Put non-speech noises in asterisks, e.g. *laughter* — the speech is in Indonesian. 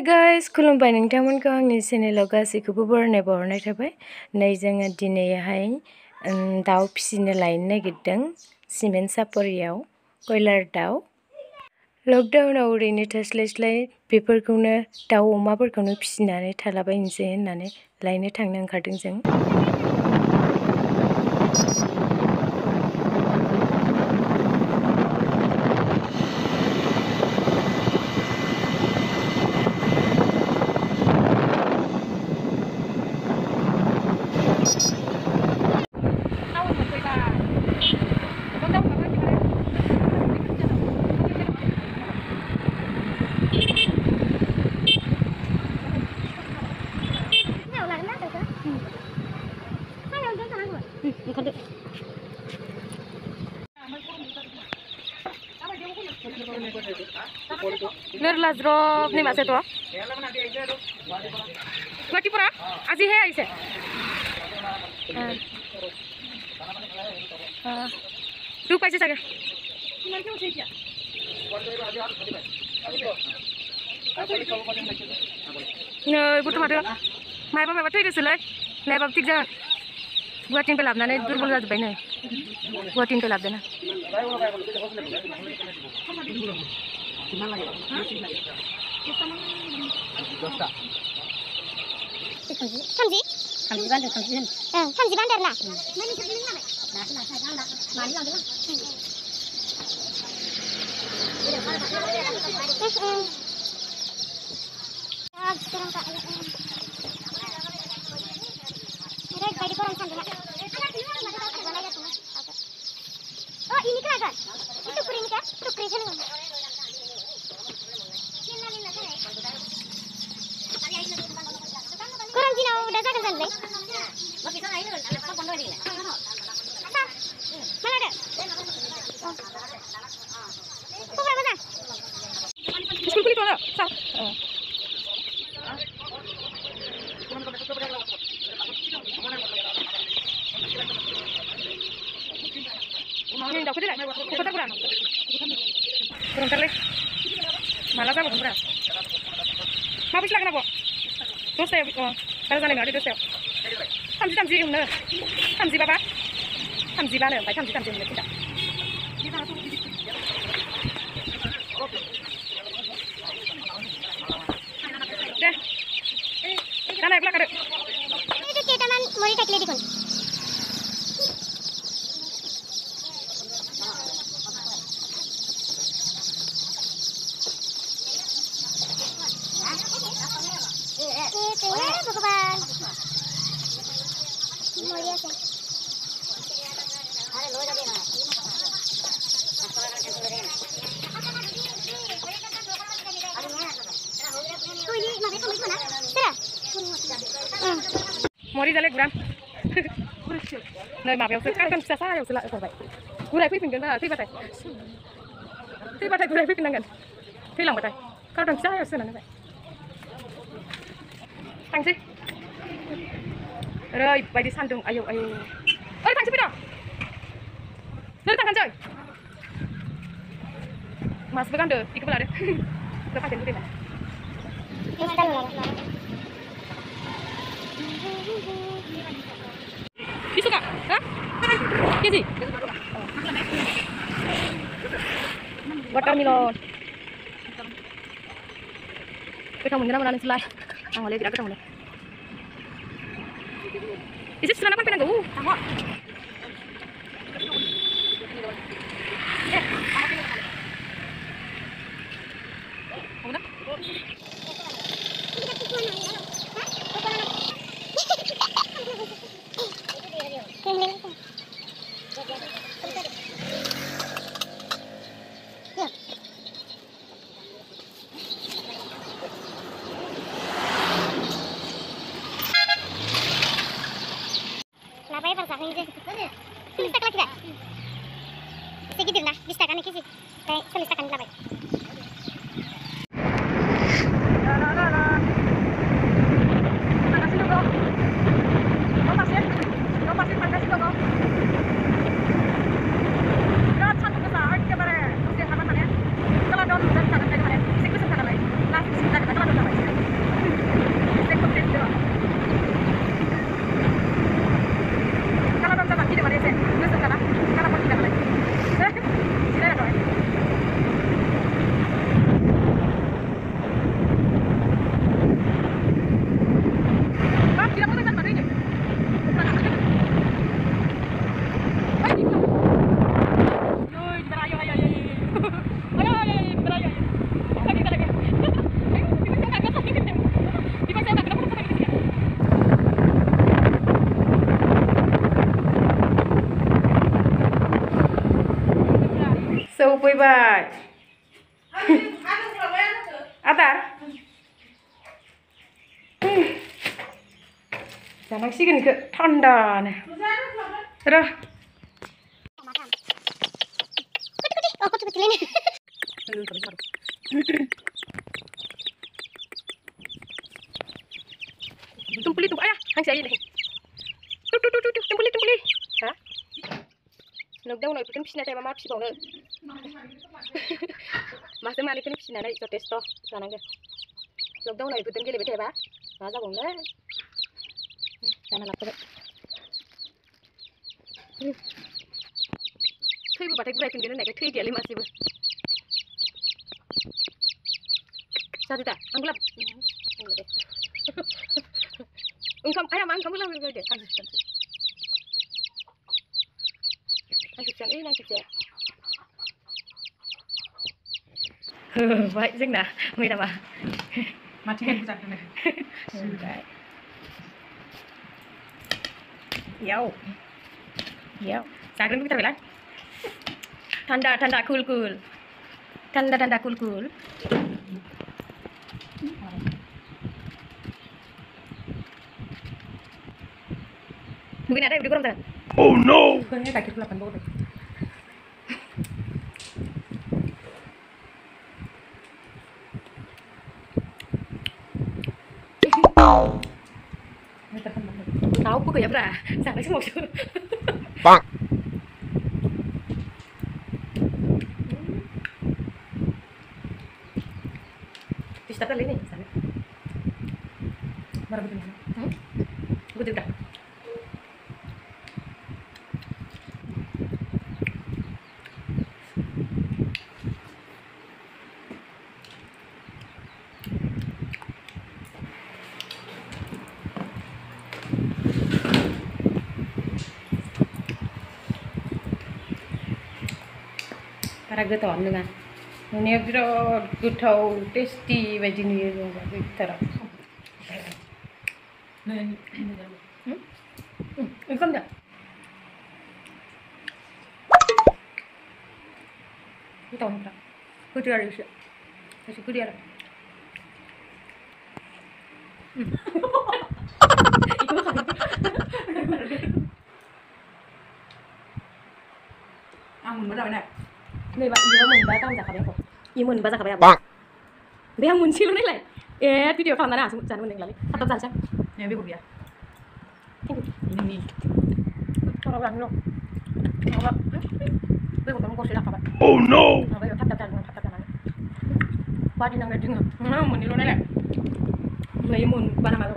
Hey guys खुलुमबाय नोंथांमोनखौ आंनि चेनेलाव गासैखौबो बरायनाय बावहरनाय थाबाय नै जोङो दिनैहाय दाउ फिसिनो लायनो नागिरदों सिमेन्ट सापरियाव कयलार दाउ लकडाउनाव ओरैनो थास्लायस्लाय बेफोरखौनो दाउ अमाफोरखौनो फिसिनानै थालाबायनोसै होननानै लायनो थांनो ओंखारदों जों लोरला ज्रब नै मासेथ' गुवाहाटीफोरा আজিহে আহিছে তোক পাইছে চাগে नै गथ' माथो मायबा मायबा थैदोसोलै लायबाबो थिग जागोन गुवाहाटीनिफ्राय लाबोनानै दुर्बल जाजोब्बाय नै পুরো তিনটে লাগবে না Ada yang tadi kurang cantik குரஞ்சி நான் டசாகன் சண்டே மலாட మళ్ళా చాలా ఉందిరా మా పిచ్చి లాగా నాకు చూస్తే కలసాలి అడిగి చూస్తే తమ్సి తమ్సి ఉన్నా తమ్సి బాబా తమ్సి బాగా ఉంటాయి తమ్సి తమ్సి ఉండే কেইটামান মৰি থাকিলে দেখোন મળીએ છે અરે લોજ દે ના মৰি যালে ঘূৰাম নাই মাপে আছে কাৰণ কাৰণ চেঁচা আছে লাগে কৰবাই ঘূৰাই ফুৰি পিন্ধোন থৈ পাতাই থৈ পাতাই ঘূৰাই ফুৰি পিন্ধাগোন থৈ লাংবাতাই কাৰণ চেঁচা আছে নানে বাই थांसै Aray, pwede sandong. ayo. ayaw. Aray, tangsi pito! Naritang kan, coy! Mas bekan deh, ikut pelar Berapa Lepas dan putih, Mas. Ini kan Isu kak? Hah? Iya sih? Watermelon. Kita mau nyerang mana nih selai? Awalnya tidak kita mau Isip sila naman pinag-uwi. Tama. চল্লিশ টাকা লাগবে সেকি দিল না? বিশ টাকা নাকি চল্লিশ টাকা নিলাম जाबाय आदार जानांसिगोन बेखौ थान्दानो र' Oh, kecil-kecil ini. tumpuli tumpuli ayah hang saya ini tuh tuh tuh tuh tumpuli tumpuli mas mani kun pisina na ito testo sananga nogdaw na iputun gele bete ba masa bawno sana lapto थै बाथाय गुरायफिनगोन होननायखाय थैदियालै मासेबो जादो दा आं गुलाब दे ओंखाम आया मा ओंखाम chuẩn ít năm chục triệu vậy rất là mày làm à mặt trên chặt này. *laughs* Ừ, đấy. Dâu dâu sáng đến cái tay lắm thanda thanda cool cool. Thanda thanda cool cool. Mungkin ada yang dikurang kan oh no! Bukannya sakit 8 bodek banget. Tahu kok ya, Bra. Sampai semua tuh. Bang. Di start ini, sana. Marah betul mana? Hmm? Udah. बारा गोथावानो नङा नुनायाव बिराद गोथाव टेस्टि बायदि नुयो जेनेबा गैथारा Nah, ओंखाम दा गोथाव नोंफ्रा होदो आरो एसे एसे गोदै आरो आंखौ इ मोनबा जाखाबाय आं Bang. बे आं मोनसेल' नायलाय ए भिडिअ खालामनानै आंहासो जानो मोनदों नालाय थाब थाब जानोसै Ya, begonya gua Thank you. Ini nih. Orang orang dong. Orang. Gue bukan mau sudah kabar. Oh no! Apa ya tap tap tap tap tap. Badi nang ngedeng. Nah, mun dilo nela. Mai mun bana